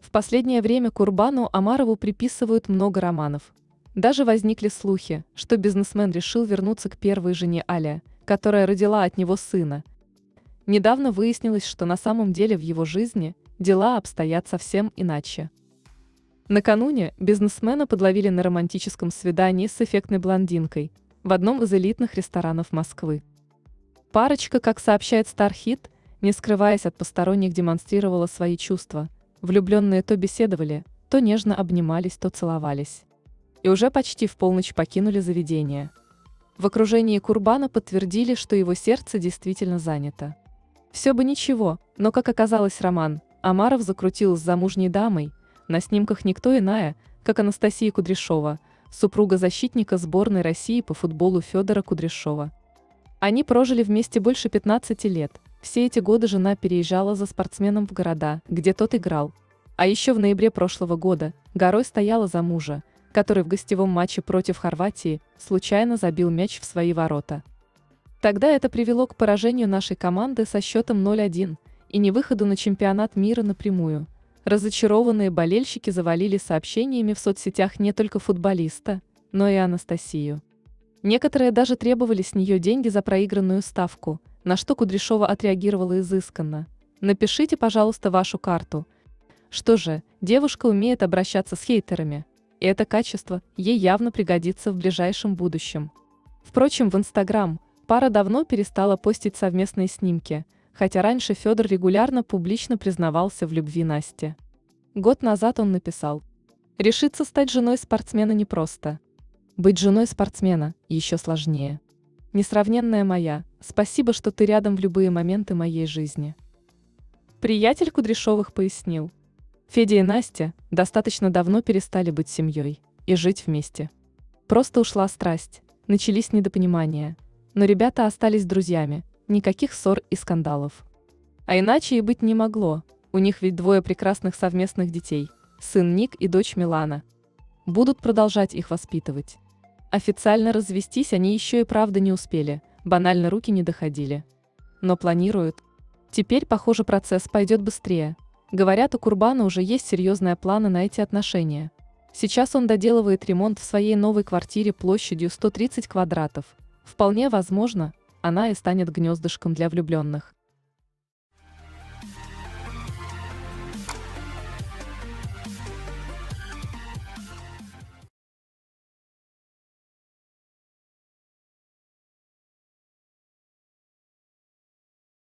В последнее время Курбану Амарову приписывают много романов. Даже возникли слухи, что бизнесмен решил вернуться к первой жене Аля, которая родила от него сына. Недавно выяснилось, что на самом деле в его жизни дела обстоят совсем иначе. Накануне бизнесмена подловили на романтическом свидании с эффектной блондинкой в одном из элитных ресторанов Москвы. Парочка, как сообщает Стархит, не скрываясь от посторонних, демонстрировала свои чувства. Влюбленные то беседовали, то нежно обнимались, то целовались. И уже почти в полночь покинули заведение. В окружении Курбана подтвердили, что его сердце действительно занято. Все бы ничего, но, как оказалось, роман Амаров закрутил с замужней дамой – на снимках никто иная, как Анастасия Кудряшова, супруга защитника сборной России по футболу Федора Кудряшова. Они прожили вместе больше 15 лет. Все эти годы жена переезжала за спортсменом в города, где тот играл. А еще в ноябре прошлого года горой стояла за мужа, который в гостевом матче против Хорватии случайно забил мяч в свои ворота. Тогда это привело к поражению нашей команды со счетом 0-1 и невыходу на чемпионат мира напрямую – Разочарованные болельщики завалили сообщениями в соцсетях не только футболиста, но и Анастасию. Некоторые даже требовали с нее деньги за проигранную ставку, на что Кудряшова отреагировала изысканно. «Напишите, пожалуйста, вашу карту». Что же, девушка умеет обращаться с хейтерами, и это качество ей явно пригодится в ближайшем будущем. Впрочем, в Инстаграм пара давно перестала постить совместные снимки – хотя раньше Федор регулярно публично признавался в любви Насте. Год назад он написал «Решиться стать женой спортсмена непросто. Быть женой спортсмена еще сложнее. Несравненная моя, спасибо, что ты рядом в любые моменты моей жизни». Приятель Кудряшовых пояснил. Федя и Настя достаточно давно перестали быть семьей и жить вместе. Просто ушла страсть, начались недопонимания. Но ребята остались друзьями, никаких ссор и скандалов. А иначе и быть не могло, у них ведь двое прекрасных совместных детей, сын Ник и дочь Милана. Будут продолжать их воспитывать. Официально развестись они еще и правда не успели, банально руки не доходили. Но планируют. Теперь, похоже, процесс пойдет быстрее. Говорят, у Курбана уже есть серьезные планы на эти отношения. Сейчас он доделывает ремонт в своей новой квартире площадью 130 квадратов. Вполне возможно, она и станет гнездышком для влюбленных.